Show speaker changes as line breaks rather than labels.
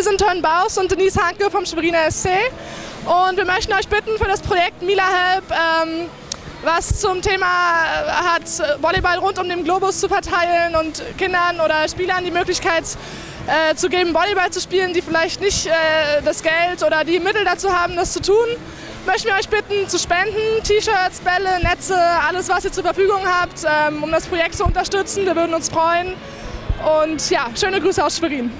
wir sind Tön Baus und Denise Hanke vom Schweriner SC und wir möchten euch bitten für das Projekt Mila Help, ähm, was zum Thema äh, hat, Volleyball rund um den Globus zu verteilen und Kindern oder Spielern die Möglichkeit äh, zu geben, Volleyball zu spielen, die vielleicht nicht äh, das Geld oder die Mittel dazu haben, das zu tun. Möchten wir euch bitten zu spenden, T-Shirts, Bälle, Netze, alles was ihr zur Verfügung habt, ähm, um das Projekt zu unterstützen. Wir würden uns freuen. Und ja, schöne Grüße aus Schwerin.